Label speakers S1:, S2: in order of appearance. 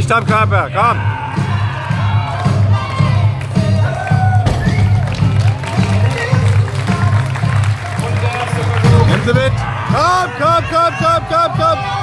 S1: Licht am Körper, komm! Nimm sie mit! Komm, komm, komm!